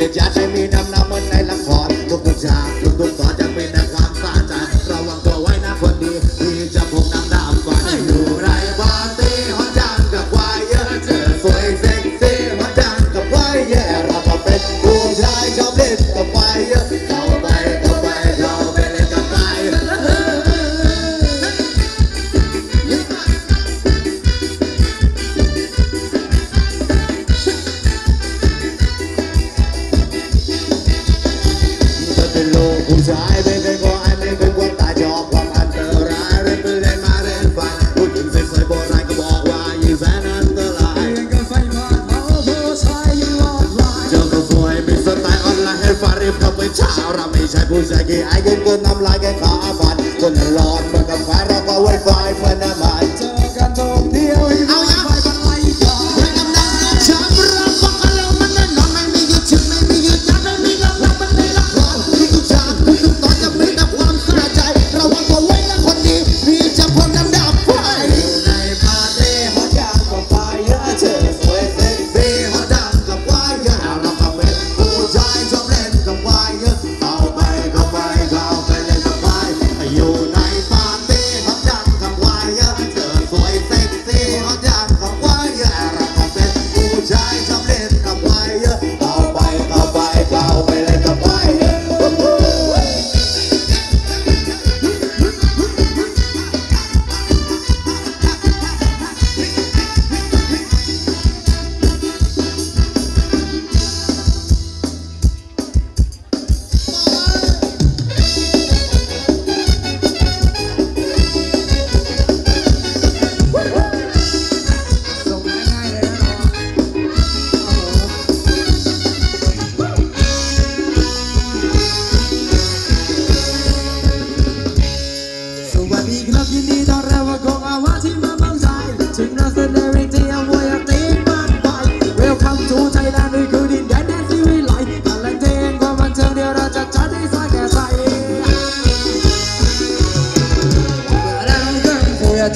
Dzieciaczem ฟาริบกับเป็นชาวเราไม่ใช่ผู้แสกีไอ้เก่งเกินน้ำลายแกงขา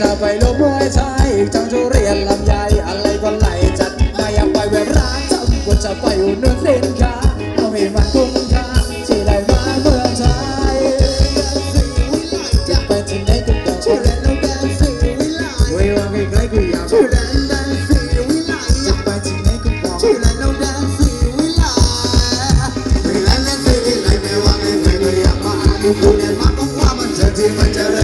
จะไปลบมวยไทยจังทุเรียนลำไยอะไรก็ไหลจัดมาอยากไปเว็บร้านจำกว่จะไปอุ่นนุ่นสินค้าเอาให้มันคุ้มค่าที่ได้มาเมืองไทยจะไปที่ไหนก็ได้ชื่อแลนด์แดนสีวิไลไว้วางใกล้ๆกูอยากชื่อแลนด์แดนสีวิไลจะไปที่ไหนก็ได้ชื่อแลนด์แดนสีวิไลวิไลแดนสีวิไลไม่วางใกล้ๆกูอยากมาอ่านกูเรีนมาก็ว่ามันจะที่มันจะเลย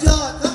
John.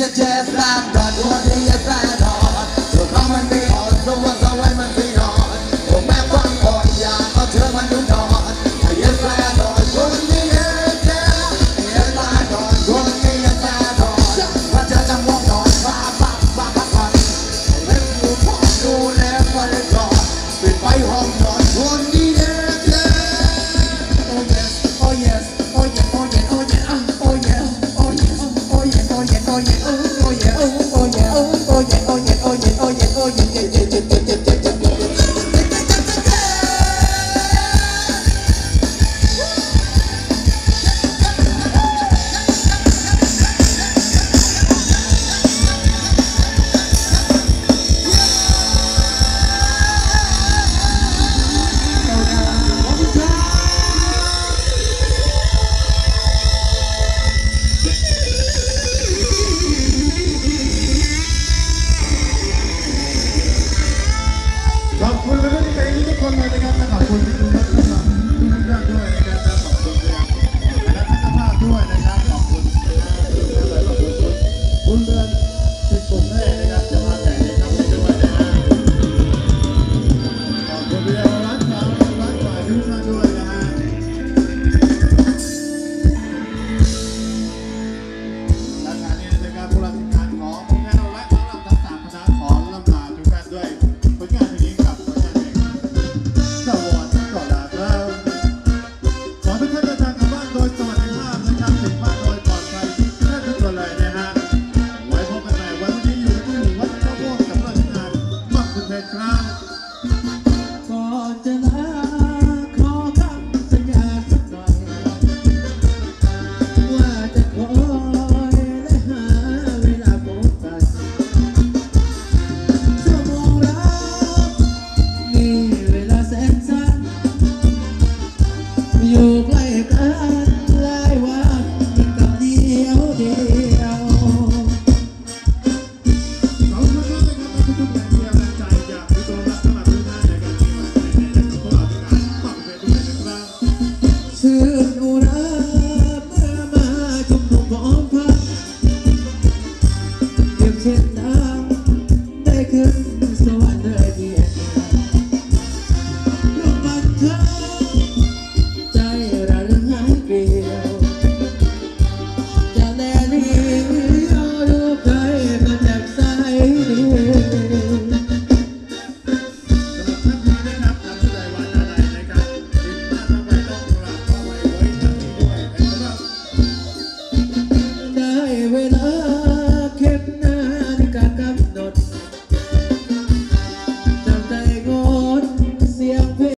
จะเจ็บบ้างก่อนวันที่จะแปรทอดถูกต้องมันมี